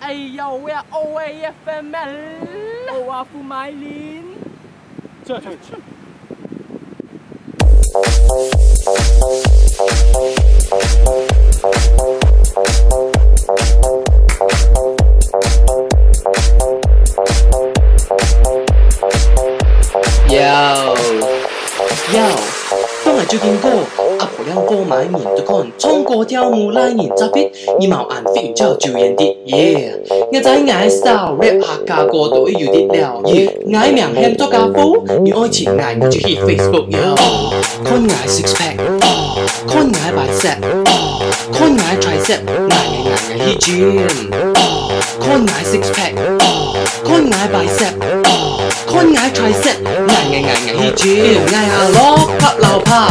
Ây yo, we are OAFML Oa Phu Mai Linh Trời Yo. Yo. Tôi là Chu Kim Cô. 当系最见歌，阿婆两个买面对看，冲过跳舞拉年扎 fit，二毛眼 fit 完之后照人啲，yeah，我仔嗌 style rap 客家歌队要啲料，yeah，嗌名喊咗架夫，而爱前嗌我就 hit Facebook yo，看嗌 six pack，看嗌 bicep，看嗌 tricep，嗌嗌嗌嗌 hit gym，看嗌 six pack，看嗌 bicep。con ngài tricep ngài ngài ngài ngài hi chiều ngài hà ló khắp lao pa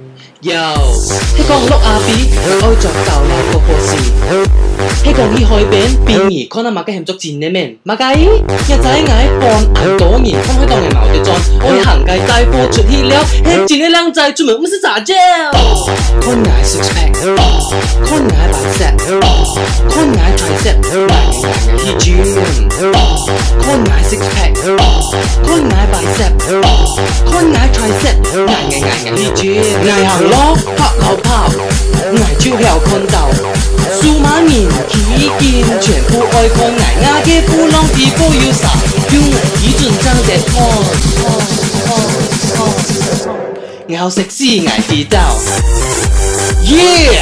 ？Yo，希讲碌阿 B，爱作到啦个个事。希讲去海边变儿，可能马鸡庆祝战呢面，马鸡日仔嗌半眼多年，分开当嘅矛盾装，爱行街带货出去了，吃战呢靓仔出门唔是杂招。看嗌 six pack，看嗌 triceps Con gái triceps Ngại ngại ngại ngại. Đi chia Ngài hàng lót Thọ khẩu thảo. Ngài chưa hèo con tàu. Su má nghìn khí kim. Chuyển phu ôi con ngại. Ngã kia phu long thì phu yêu 好食之艺之道。Yeah，woo，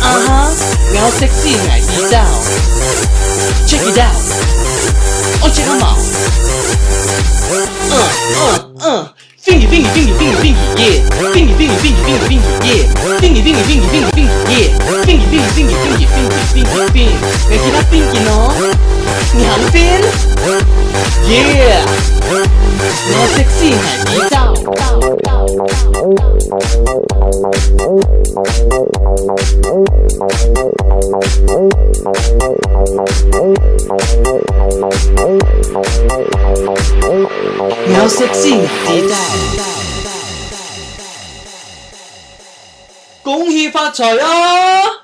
啊哈，好食之艺之道。Check it out，我 check 下嘛。嗯嗯嗯。冰雨冰雨冰雨冰雨冰雨夜，冰雨冰雨冰雨冰雨冰雨夜，冰雨冰雨冰雨冰雨冰雨夜，冰雨冰雨冰雨冰雨冰雨夜。冰冰冰冰冰冰冰冰，你记得冰吃喏，你寒冰？Yeah，我 sexy 海盗，我 sexy 海盗，恭喜发财啊！